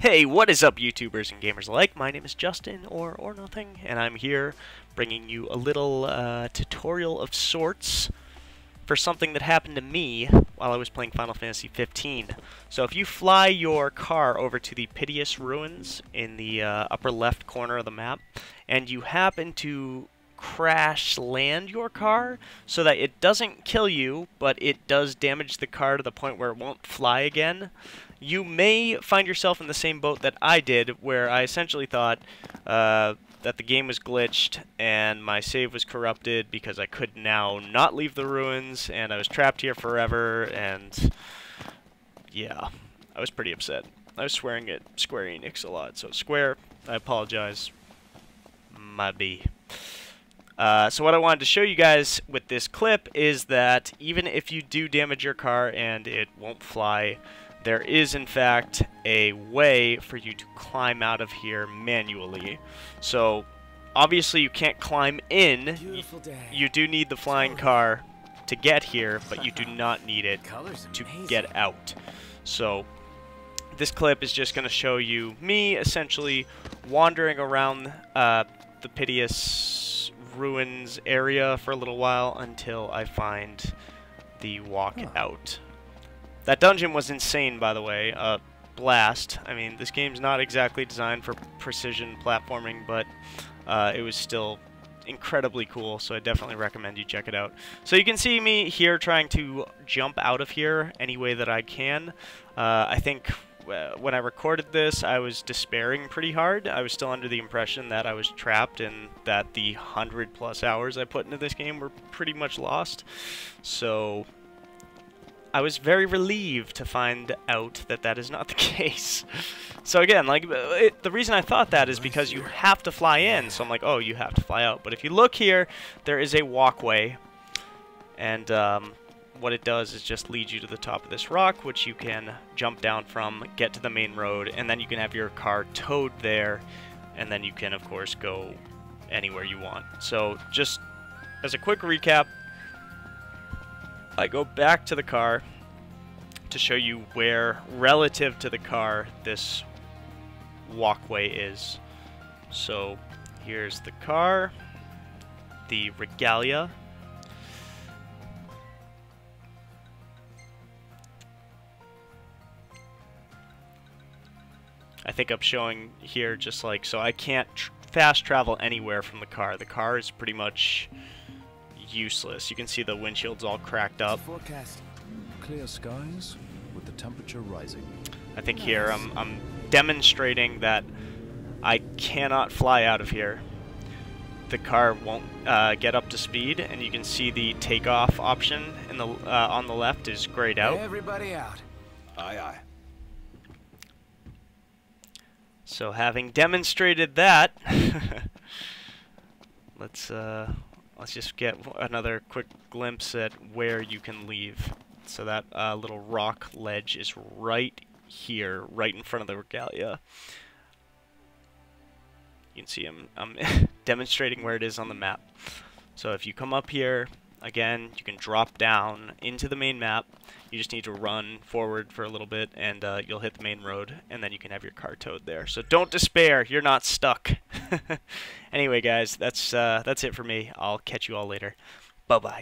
Hey, what is up YouTubers and gamers alike? My name is Justin, or or nothing, and I'm here bringing you a little uh, tutorial of sorts for something that happened to me while I was playing Final Fantasy 15. So if you fly your car over to the Pitioss Ruins in the uh, upper left corner of the map, and you happen to crash land your car so that it doesn't kill you, but it does damage the car to the point where it won't fly again, you may find yourself in the same boat that I did, where I essentially thought uh, that the game was glitched and my save was corrupted because I could now not leave the ruins and I was trapped here forever and yeah, I was pretty upset. I was swearing at Square Enix a lot, so Square, I apologize. My B. Uh, so what I wanted to show you guys with this clip is that even if you do damage your car and it won't fly, there is in fact a way for you to climb out of here manually. So obviously you can't climb in. You do need the flying car to get here, but you do not need it to get out. So this clip is just going to show you me essentially wandering around uh, the Pitioss ruins area for a little while until I find the walk huh. out. That dungeon was insane, by the way. Uh, blast. I mean, this game's not exactly designed for precision platforming, but uh, it was still incredibly cool, so I definitely recommend you check it out. So you can see me here trying to jump out of here any way that I can. Uh, I think uh, when I recorded this, I was despairing pretty hard. I was still under the impression that I was trapped and that the 100 plus hours I put into this game were pretty much lost. So I was very relieved to find out that that is not the case. so again, like uh, it, the reason I thought that is because you have to fly in. So I'm like, oh, you have to fly out. But if you look here, there is a walkway. And um, what it does is just lead you to the top of this rock, which you can jump down from, get to the main road, and then you can have your car towed there, and then you can, of course, go anywhere you want. So just as a quick recap, I go back to the car to show you where, relative to the car, this walkway is. So here's the car, the regalia, I think I'm showing here just like, so I can't tr fast travel anywhere from the car. The car is pretty much useless. You can see the windshield's all cracked up. Forecast clear skies with the temperature rising. I think here I'm, I'm demonstrating that I cannot fly out of here. The car won't uh, get up to speed, and you can see the takeoff option in the uh, on the left is grayed out. Everybody out. Aye, aye. So having demonstrated that, let's uh, let's just get another quick glimpse at where you can leave. So that uh, little rock ledge is right here, right in front of the regalia. You can see I'm, I'm demonstrating where it is on the map. So if you come up here, again, you can drop down into the main map, you just need to run forward for a little bit and uh, you'll hit the main road and then you can have your car towed there. So don't despair, you're not stuck. anyway guys, that's uh, that's it for me. I'll catch you all later. Bye-bye.